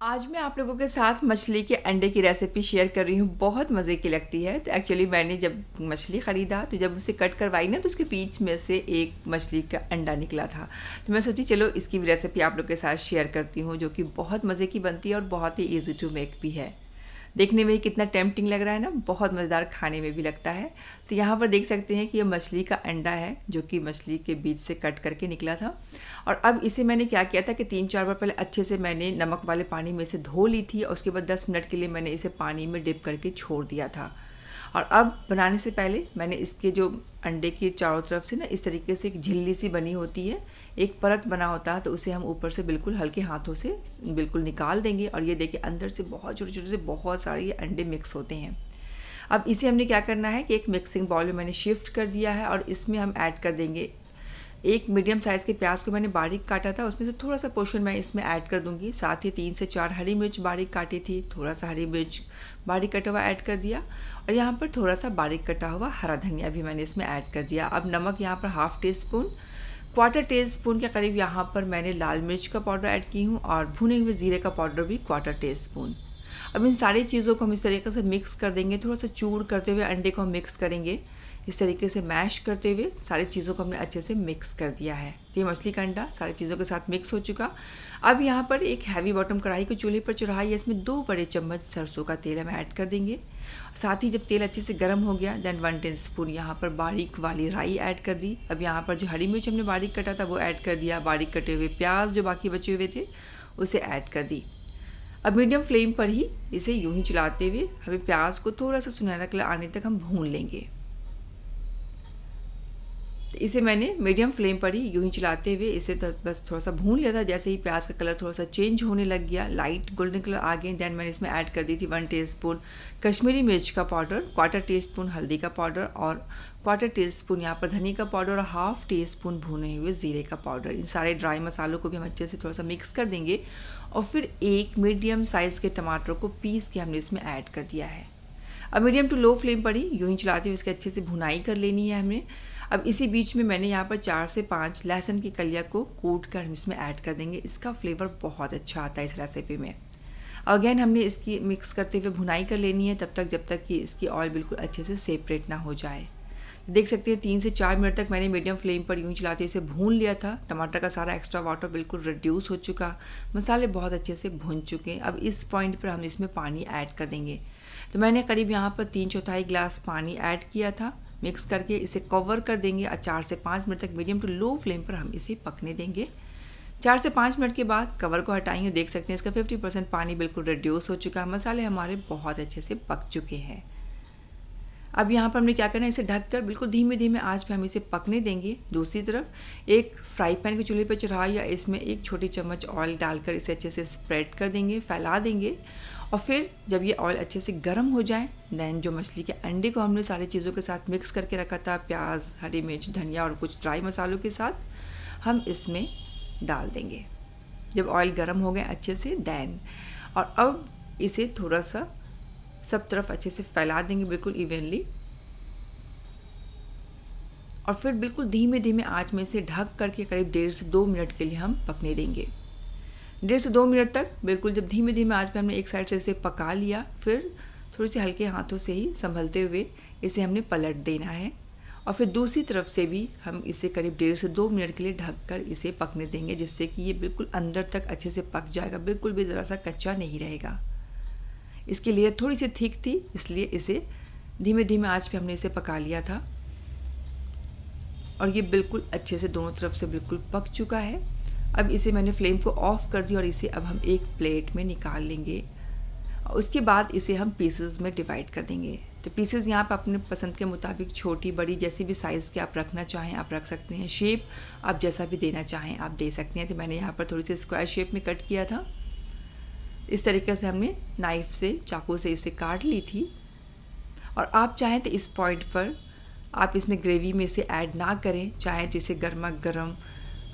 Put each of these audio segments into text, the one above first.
आज मैं आप लोगों के साथ मछली के अंडे की रेसिपी शेयर कर रही हूँ। बहुत मज़े की लगती है। तो एक्चुअली मैंने जब मछली ख़रीदा तो जब उसे कट करवाई ना तो उसके बीच में से एक मछली का अंडा निकला था। तो मैं सोची, चलो इसकी भी रेसिपी आप लोगों के साथ शेयर करती हूँ, जो कि बहुत मज़े की बनती है और बहुत ही ईजी टू मेक भी है। देखने में ही कितना टेम्पटिंग लग रहा है ना, बहुत मज़ेदार खाने में भी लगता है। तो यहाँ पर देख सकते हैं कि ये मछली का अंडा है, जो कि मछली के बीच से कट करके निकला था। और अब इसे मैंने क्या किया था कि तीन चार बार पहले अच्छे से मैंने नमक वाले पानी में इसे धो ली थी और उसके बाद दस मिनट के लिए मैंने इसे पानी में डिप करके छोड़ दिया था। और अब बनाने से पहले मैंने इसके जो अंडे की चारों तरफ़ से ना इस तरीके से एक झिल्ली सी बनी होती है, एक परत बना होता है तो उसे हम ऊपर से बिल्कुल हल्के हाथों से बिल्कुल निकाल देंगे और ये देखिए अंदर से बहुत छोटे छोटे से बहुत सारे ये अंडे मिक्स होते हैं। अब इसे हमने क्या करना है कि एक मिक्सिंग बाउल में मैंने शिफ्ट कर दिया है और इसमें हम ऐड कर देंगे एक मीडियम साइज़ के प्याज को मैंने बारीक काटा था, उसमें से थोड़ा सा पोर्शन मैं इसमें ऐड कर दूँगी। साथ ही तीन से चार हरी मिर्च बारीक काटी थी थोड़ा सा हरी मिर्च बारीक कटा हुआ ऐड कर दिया और यहाँ पर थोड़ा सा बारीक कटा हुआ हरा धनिया भी मैंने इसमें ऐड कर दिया। अब नमक यहाँ पर half teaspoon quarter teaspoon के करीब यहाँ पर मैंने लाल मिर्च का पाउडर ऐड की हूँ और भुने हुए ज़ीरे का पाउडर भी क्वार्टर टी स्पून अब इन सारी चीज़ों को हम इस तरीके से मिक्स कर देंगे थोड़ा सा चूड़ करते हुए अंडे को हम मिक्स करेंगे। इस तरीके से मैश करते हुए सारी चीज़ों को हमने अच्छे से मिक्स कर दिया है। तो ये मछली का अंडा सारी चीज़ों के साथ मिक्स हो चुका। अब यहाँ पर एक हैवी बॉटम कढ़ाई को चूल्हे पर चढ़ाई इसमें दो बड़े चम्मच सरसों का तेल हम ऐड कर देंगे। साथ ही जब तेल अच्छे से गर्म हो गया देन वन टेन स्पून यहाँ पर बारीक वाली राई ऐड कर दी। अब यहाँ पर जो हरी मिर्च हमने बारीक कटा था, वो ऐड कर दिया। बारीक कटे हुए प्याज जो बाकी बचे हुए थे, उसे ऐड कर दी। अब मीडियम फ्लेम पर ही इसे यूँ ही चलाते हुए हमें प्याज को थोड़ा सा सुनहरा कलर आने तक हम भून लेंगे। इसे मैंने मीडियम फ्लेम पर ही यूँ ही चलाते हुए इसे तो बस थोड़ा सा भून लिया था, जैसे ही प्याज का कलर थोड़ा सा चेंज होने लग गया लाइट गोल्डन कलर आ गई देन मैंने इसमें ऐड कर दी थी वन टी स्पून कश्मीरी मिर्च का पाउडर क्वार्टर टी स्पून हल्दी का पाउडर और क्वार्टर टी स्पून यहाँ पर धनी का पाउडर और हाफ़ टी स्पून भुने हुए ज़ीरे का पाउडर इन सारे ड्राई मसालों को भी हम अच्छे से थोड़ा सा मिक्स कर देंगे और फिर एक मीडियम साइज़ के टमाटर को पीस के हमने इसमें ऐड कर दिया है। अब मीडियम टू लो फ्लेम पर ही यूँ ही चलाते हुए इसके अच्छे से भुनाई कर लेनी है हमें अब इसी बीच में मैंने यहाँ पर चार से पाँच लहसुन की कलिया को कूट कर हम इसमें ऐड कर देंगे। इसका फ्लेवर बहुत अच्छा आता है इस रेसिपी में। अगेन हमने इसकी मिक्स करते हुए भुनाई कर लेनी है, तब तक जब तक कि इसकी ऑयल बिल्कुल अच्छे से सेपरेट ना हो जाए। देख सकते हैं, तीन से चार मिनट तक मैंने मीडियम फ्लेम पर यूँ चलाते हुए इसे भून लिया था। टमाटर का सारा एक्स्ट्रा वाटर बिल्कुल रिड्यूस हो चुका। मसाले बहुत अच्छे से भून चुके हैं। अब इस पॉइंट पर हम इसमें पानी ऐड कर देंगे। तो मैंने करीब यहाँ पर तीन चौथाई गिलास पानी ऐड किया था। मिक्स करके इसे कवर कर देंगे और चार से पाँच मिनट तक मीडियम टू लो फ्लेम पर हम इसे पकने देंगे। चार से पाँच मिनट के बाद कवर को हटाएँगे। देख सकते हैं, इसका फिफ्टी परसेंट पानी बिल्कुल रिड्यूस हो चुका है। मसाले हमारे बहुत अच्छे से पक चुके हैं। अब यहाँ पर हमने क्या करना है, इसे ढककर बिल्कुल धीमे धीमे आँच पे हम इसे पकने देंगे दूसरी तरफ़। एक फ्राई पैन के चूल्हे पर चढ़ा या इसमें एक छोटी चम्मच ऑयल डालकर इसे अच्छे से स्प्रेड कर देंगे, फैला देंगे। और फिर जब ये ऑयल अच्छे से गर्म हो जाए दैन जो मछली के अंडे को हमने सारी चीज़ों के साथ मिक्स करके रखा था, प्याज, हरी मिर्च, धनिया और कुछ ड्राई मसालों के साथ, हम इसमें डाल देंगे। जब ऑयल गर्म हो गए अच्छे से दैन और अब इसे थोड़ा सा सब तरफ़ अच्छे से फैला देंगे बिल्कुल इवनली और फिर बिल्कुल धीमे धीमे आँच में इसे ढक करके करीब डेढ़ से दो मिनट के लिए हम पकने देंगे। डेढ़ से दो मिनट तक बिल्कुल जब धीमे धीमे आँच पे हमने एक साइड से इसे पका लिया, फिर थोड़ी सी हल्के हाथों से ही संभलते हुए इसे हमने पलट देना है। और फिर दूसरी तरफ़ से भी हम इसे करीब डेढ़ से दो मिनट के लिए ढक कर इसे पकने देंगे, जिससे कि ये बिल्कुल अंदर तक अच्छे से पक जाएगा, बिल्कुल भी ज़रा सा कच्चा नहीं रहेगा। इसकी लेयर थोड़ी सी थिक थी, इसलिए इसे धीमे धीमे आँच पे हमने इसे पका लिया था। और ये बिल्कुल अच्छे से दोनों तरफ़ से बिल्कुल पक चुका है। अब इसे मैंने फ्लेम को ऑफ़ कर दिया और इसे अब हम एक प्लेट में निकाल लेंगे। उसके बाद इसे हम पीसेस में डिवाइड कर देंगे। तो पीसेस यहाँ पर अपने पसंद के मुताबिक छोटी, बड़ी, जैसी भी साइज़ के आप रखना चाहें, आप रख सकते हैं। शेप आप जैसा भी देना चाहें, आप दे सकते हैं। तो मैंने यहाँ पर थोड़ी सी स्क्वायर शेप में कट किया था। इस तरीके से हमने नाइफ़ से, चाकू से इसे काट ली थी। और आप चाहें तो इस पॉइंट पर आप इसमें ग्रेवी में इसे ऐड ना करें। चाहें तो इसे गर्मा गर्म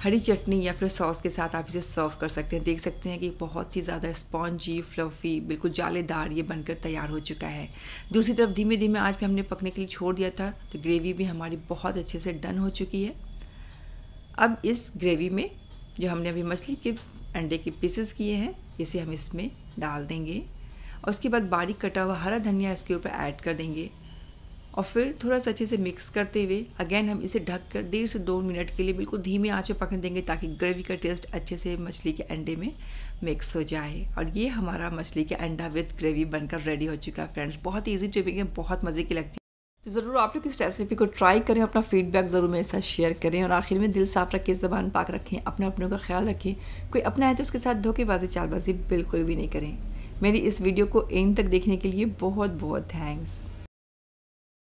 हरी चटनी या फिर सॉस के साथ आप इसे सर्व कर सकते हैं। देख सकते हैं कि बहुत ही ज़्यादा स्पॉन्जी फ्लफ़ी बिल्कुल जालेदार ये बनकर तैयार हो चुका है। दूसरी तरफ़ धीमे धीमे आज भी हमने पकने के लिए छोड़ दिया था तो ग्रेवी भी हमारी बहुत अच्छे से डन हो चुकी है। अब इस ग्रेवी में जो हमने अभी मछली के अंडे के पीसेस किए हैं इसे हम इसमें डाल देंगे। और उसके बाद बारीक कटा हुआ हरा धनिया इसके ऊपर ऐड कर देंगे। और फिर थोड़ा सा अच्छे से मिक्स करते हुए, अगेन हम इसे ढक कर डेढ़ से दो मिनट के लिए बिल्कुल धीमे आँच पे पकने देंगे ताकि ग्रेवी का टेस्ट अच्छे से मछली के अंडे में मिक्स हो जाए। और ये हमारा मछली के अंडा विद ग्रेवी बनकर रेडी हो चुका है, फ्रेंड्स। बहुत ईजी टिपिंग है, बहुत मज़े की लगती है। तो ज़रूर आप लोग इस रेसिपी को ट्राई करें, अपना फीडबैक ज़रूर मेरे साथ शेयर करें और आखिर में दिल साफ़ रखें, ज़बान पाक रखें, अपने अपनों का ख्याल रखें। कोई अपना है तो उसके साथ धोखेबाजी, चालबाजी बिल्कुल भी नहीं करें। मेरी इस वीडियो को एंड तक देखने के लिए बहुत बहुत थैंक्स